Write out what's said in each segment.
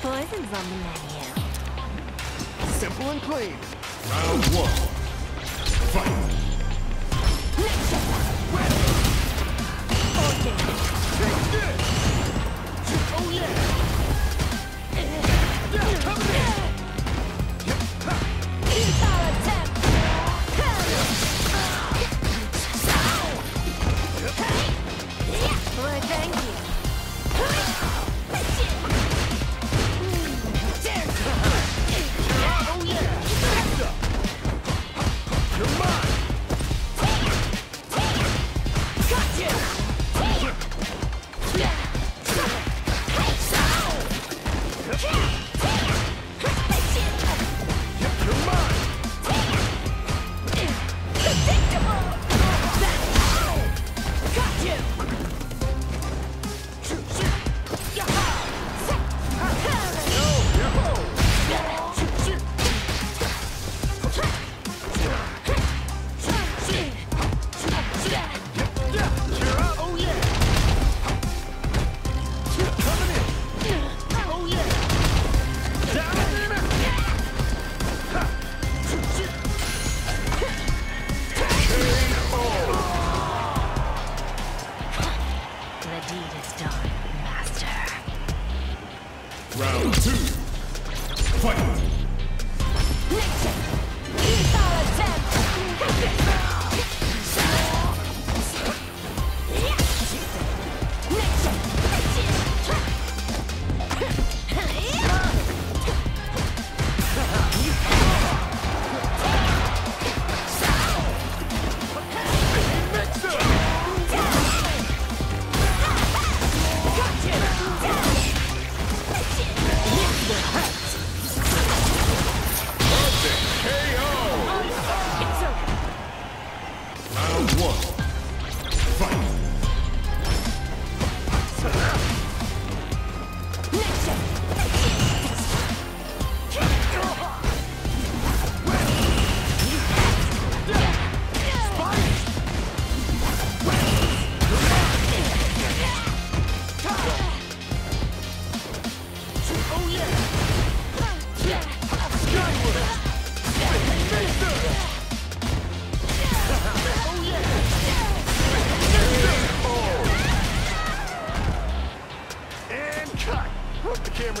Poison's on the menu. Simple and clean. Round one. Fight. Next Okay. Take this! Oh yeah! yeah. yeah. Fight! Nature! our attempt!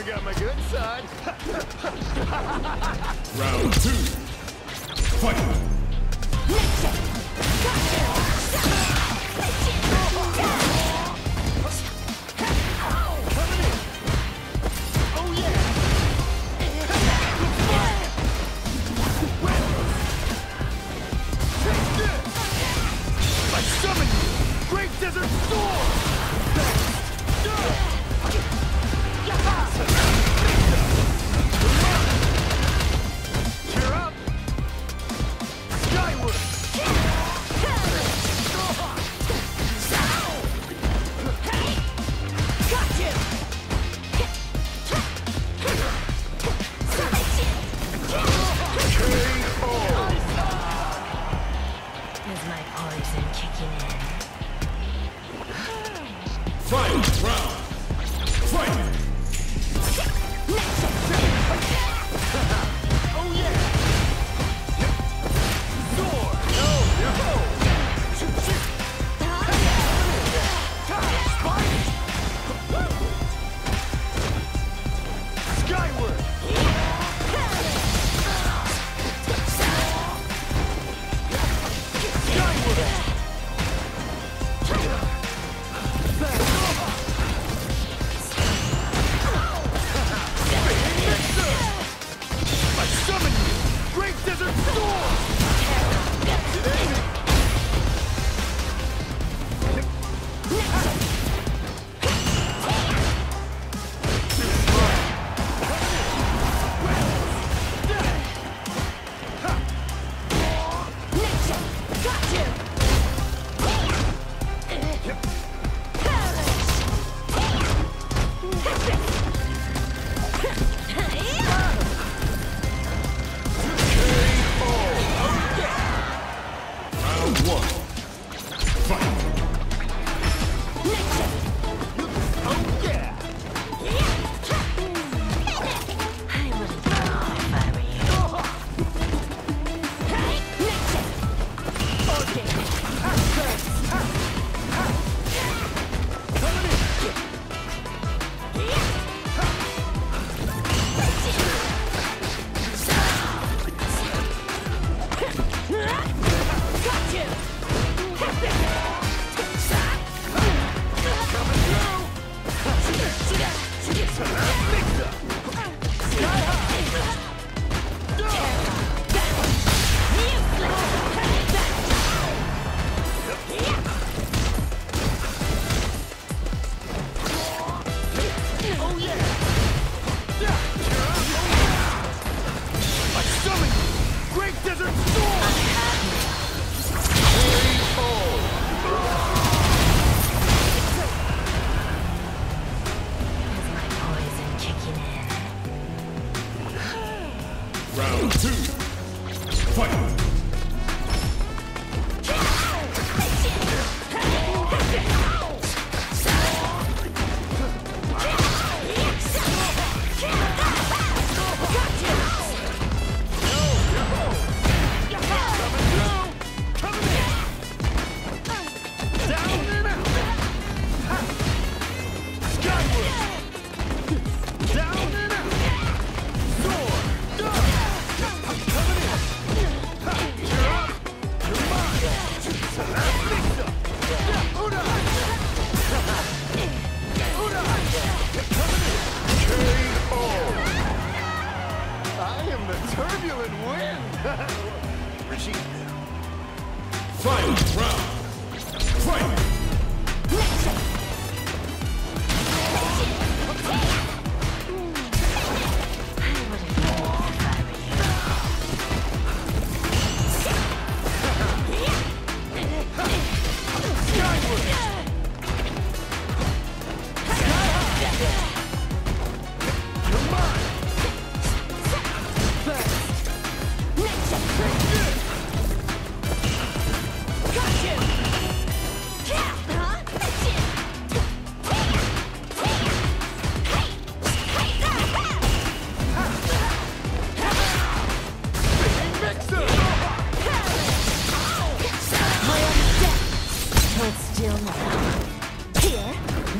think I'm good side. Round two. Fight!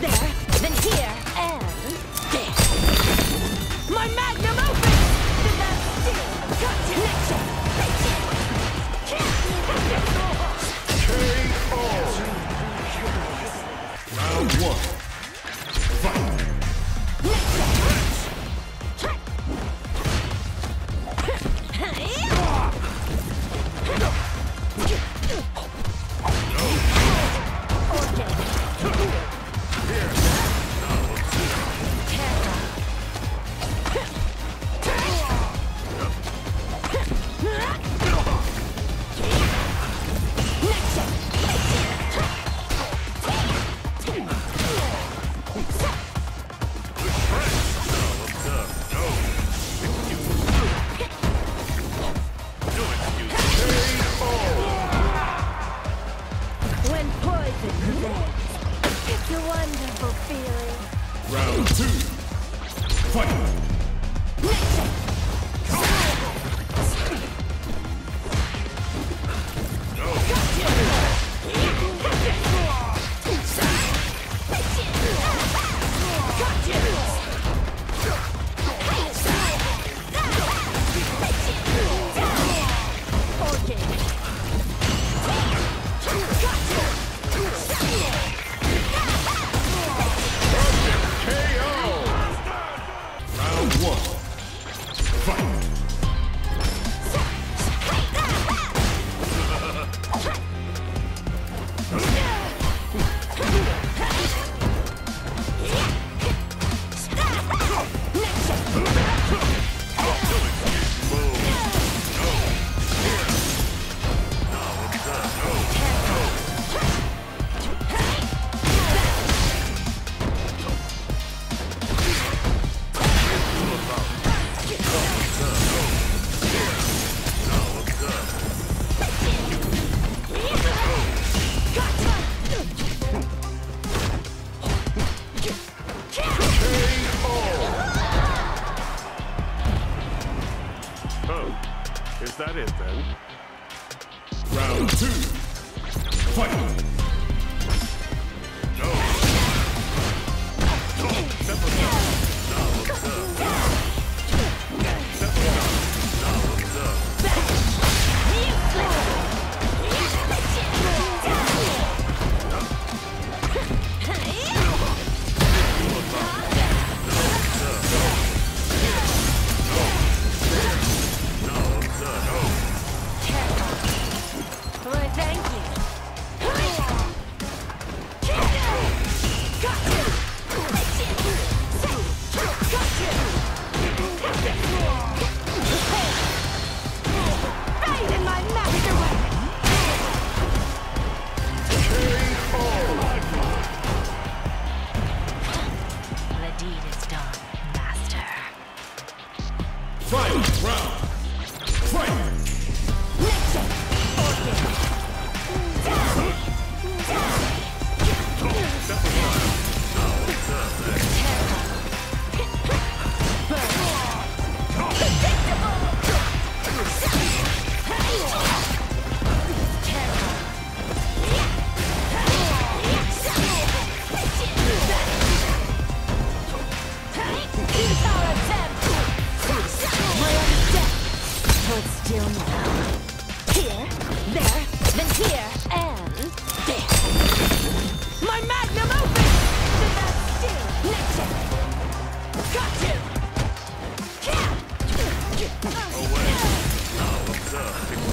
There, is that it then? Round two. Fight. Hold still now. Here, there, then here, and there. My magnum that still? Next hit! Got you! Aki wins!